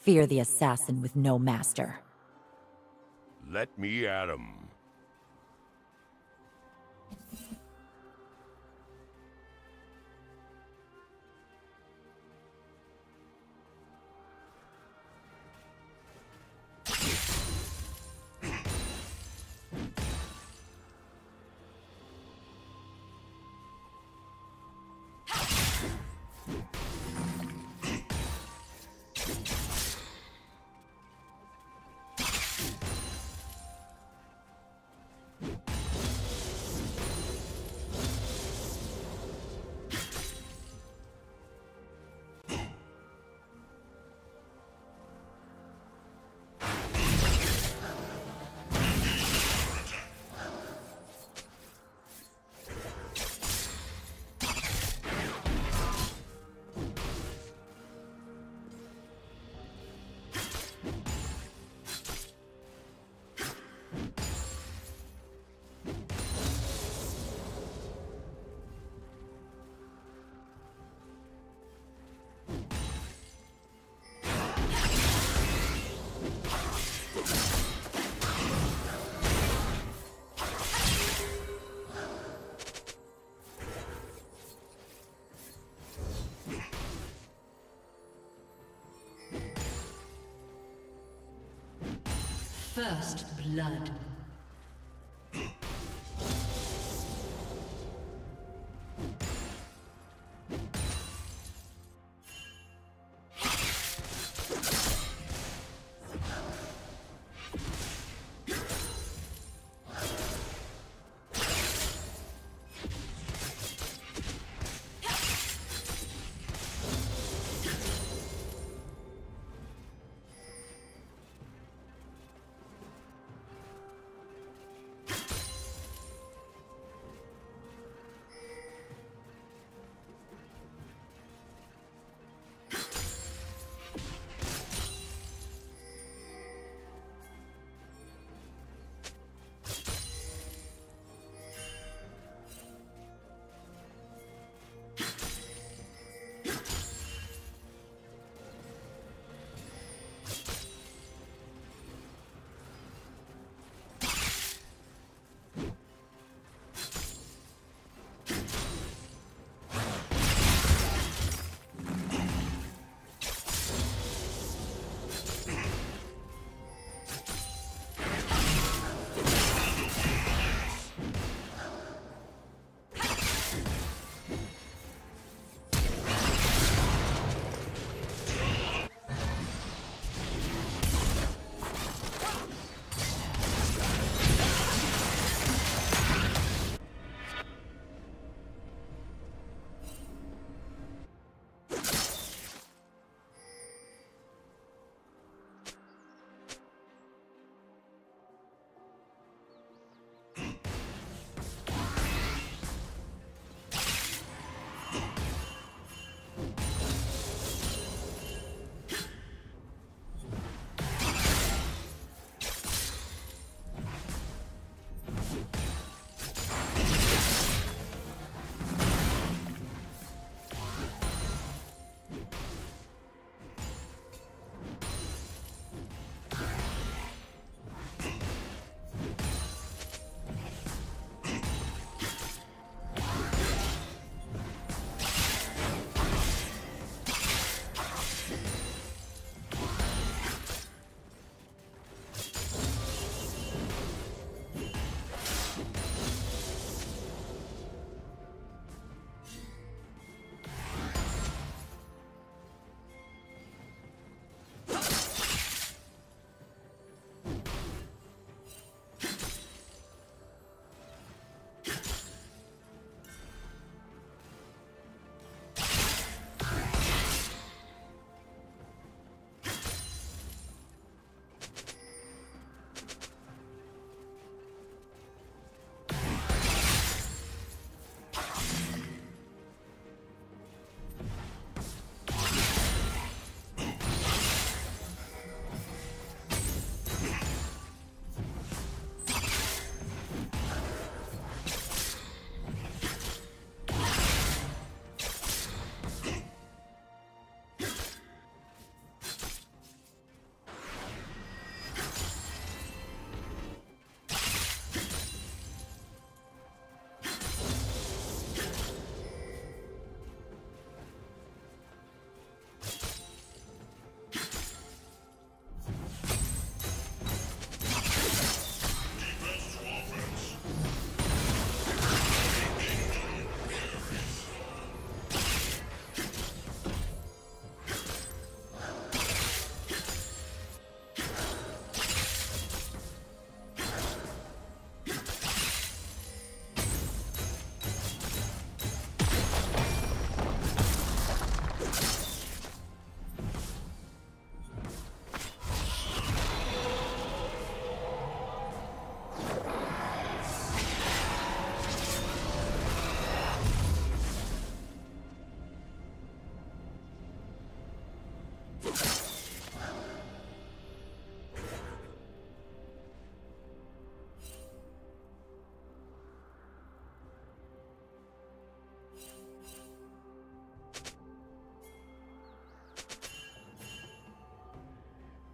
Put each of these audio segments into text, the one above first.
Fear the assassin with no master. Let me at him. First blood.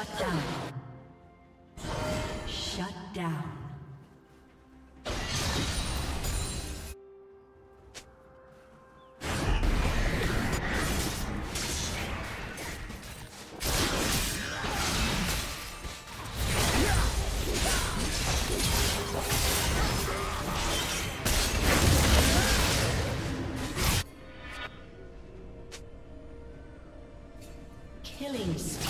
Shut down. Shut down. Killing spree.